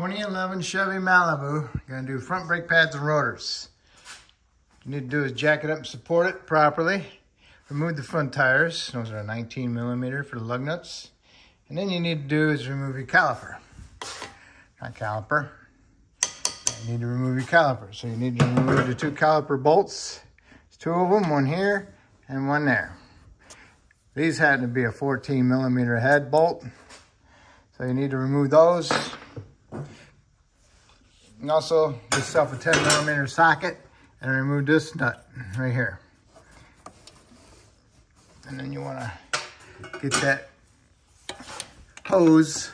2011 Chevy Malibu. Gonna do front brake pads and rotors. What you need to do is jack it up and support it properly. Remove the front tires. Those are 19 millimeter for the lug nuts. And then you need to do is remove your caliper. Not caliper. You need to remove your caliper. So you need to remove the two caliper bolts. There's two of them, one here and one there. These happen to be a 14 millimeter head bolt. So you need to remove those. And also get yourself a 10 millimeter socket and remove this nut right here. And then you wanna get that hose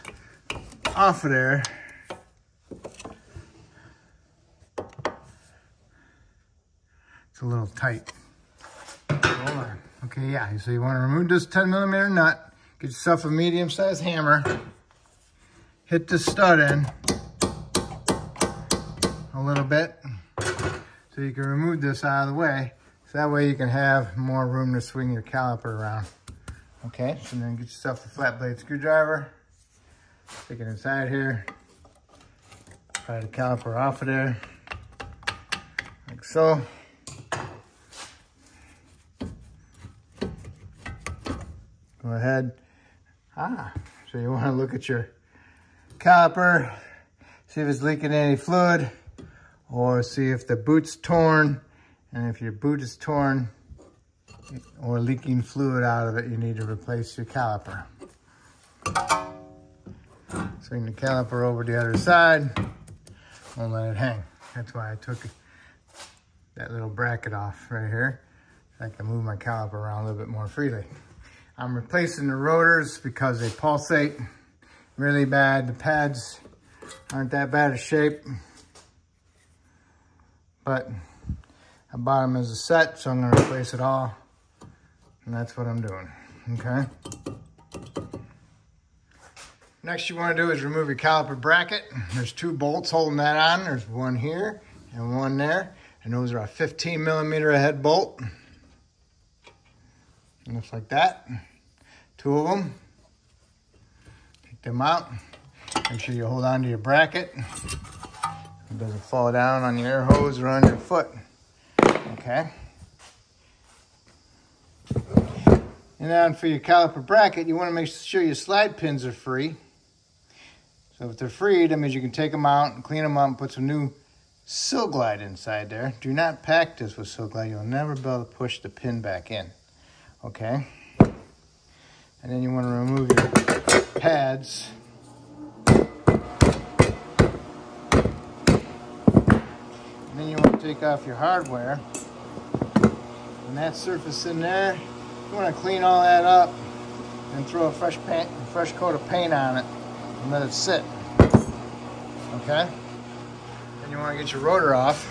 off of there. It's a little tight. Hold on. Okay, yeah, so you wanna remove this 10 millimeter nut, get yourself a medium sized hammer, hit the stud in a little bit so you can remove this out of the way. So that way you can have more room to swing your caliper around. Okay, so then get yourself a flat blade screwdriver, stick it inside here, pry the caliper off of there, like so. Go ahead. Ah, so you want to look at your caliper, see if it's leaking any fluid, or see if the boot's torn. And if your boot is torn or leaking fluid out of it, you need to replace your caliper. Swing the caliper over the other side, won't let it hang. That's why I took that little bracket off right here. I can move my caliper around a little bit more freely. I'm replacing the rotors because they pulsate really bad. The pads aren't that bad of shape, but I bought them as a set, so I'm gonna replace it all. And that's what I'm doing, okay? Next you wanna do is remove your caliper bracket. There's two bolts holding that on. There's one here and one there. And those are a 15 millimeter head bolt. Looks like that. Two of them. Take them out. Make sure you hold on to your bracket. It doesn't fall down on your air hose or on your foot. Okay. And then for your caliper bracket, you want to make sure your slide pins are free. So if they're free, that means you can take them out and clean them up and put some new Sil-Glide inside there. Do not pack this with Sil-Glide. You'll never be able to push the pin back in. Okay. And then you want to remove your pads. Take off your hardware. And that surface in there, you want to clean all that up and throw a fresh paint, a fresh coat of paint on it and let it sit. Okay? Then you want to get your rotor off.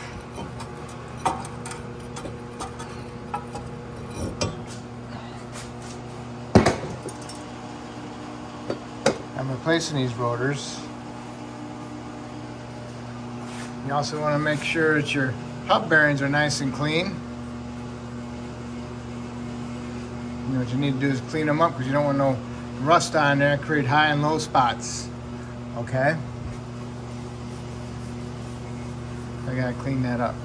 I'm replacing these rotors. You also want to make sure that your hub bearings are nice and clean. You know, what you need to do is clean them up because you don't want no rust on there, create high and low spots. Okay? I gotta clean that up.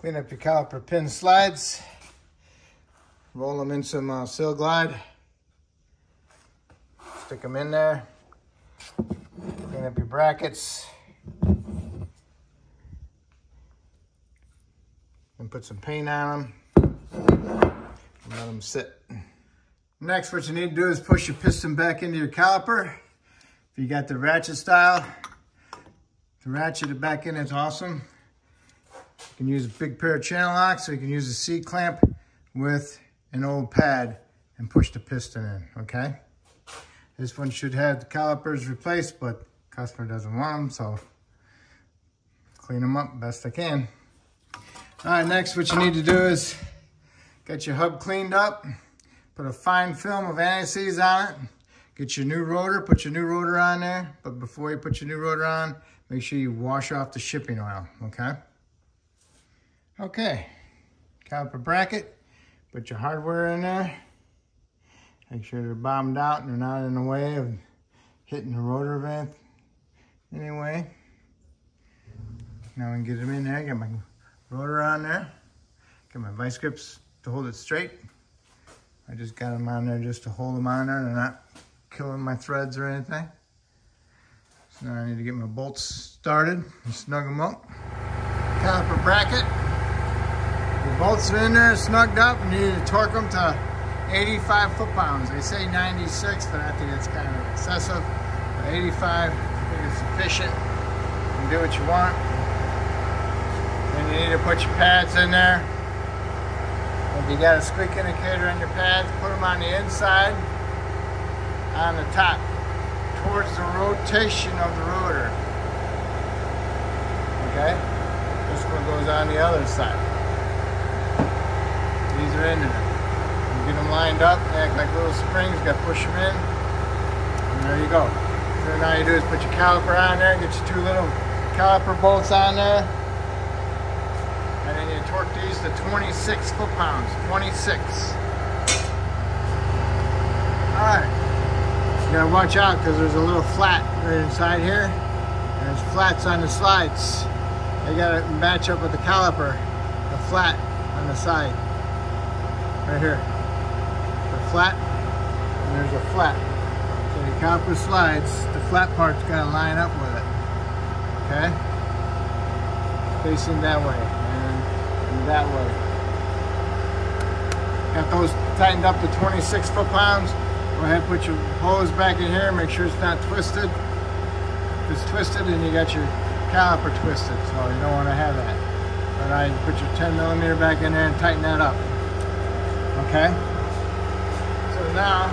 Clean up your caliper pin slides. Roll them in some uh, Sil-Glide. Stick them in there. Clean up your brackets. And put some paint on them. And let them sit. Next, what you need to do is push your piston back into your caliper. If you got the ratchet style, the ratchet it back in is awesome. You can use a big pair of channel locks, or you can use a C-clamp with an old pad and push the piston in, okay? This one should have the calipers replaced, but customer doesn't want them, so clean them up best I can. All right, next what you need to do is get your hub cleaned up, put a fine film of anti-seize on it, get your new rotor, put your new rotor on there, but before you put your new rotor on, make sure you wash off the shipping oil, okay? Okay, caliper bracket, put your hardware in there, make sure they're bottomed out and they're not in the way of hitting the rotor vent. Anyway, now I can get them in there. Got my rotor on there. Got my vice grips to hold it straight. I just got them on there just to hold them on there. They're not killing my threads or anything. So now I need to get my bolts started and snug them up. Caliper bracket. The bolts are in there, snugged up, and you need to torque them to 85 foot-pounds. They say 96, but I think that's kind of excessive. But 85, I think it's sufficient. You can do what you want. You need to put your pads in there. If you got a squeak indicator on your pads, put them on the inside, on the top, towards the rotation of the rotor. Okay? This one goes on the other side. These are in there. You get them lined up, act like little springs, you gotta push them in. And there you go. So now you do is put your caliper on there, get your two little caliper bolts on there. Torque these to 26 foot-pounds, 26. All right. You gotta watch out because there's a little flat right inside here. And there's flats on the slides. They gotta match up with the caliper, the flat on the side. Right here. The flat, and there's a flat. So the caliper slides, the flat part's gotta line up with it. Okay? Facing that way that way. Got those tightened up to 26 foot-pounds. Go ahead, put your hose back in here, make sure it's not twisted. If it's twisted, then you got your caliper twisted, so you don't want to have that. But I put your 10 millimeter back in there and tighten that up. Okay? So now,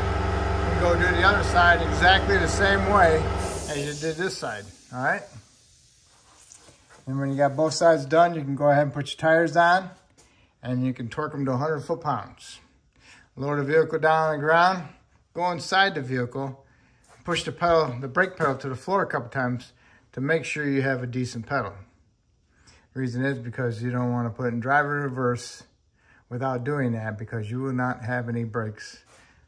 you go do the other side exactly the same way as you did this side, all right? And when you got both sides done, you can go ahead and put your tires on and you can torque them to 100 foot-pounds. Lower the vehicle down on the ground, go inside the vehicle, push the pedal, the brake pedal to the floor a couple times to make sure you have a decent pedal. Reason is because you don't want to put in driver reverse without doing that because you will not have any brakes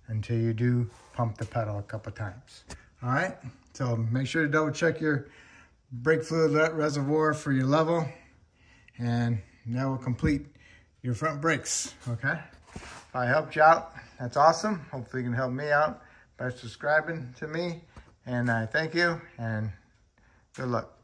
until you do pump the pedal a couple times. All right, so make sure to double check your brake fluid reservoir for your level and that will complete your front brakes, okay? If I helped you out, that's awesome. Hopefully you can help me out by subscribing to me. And I thank you and good luck.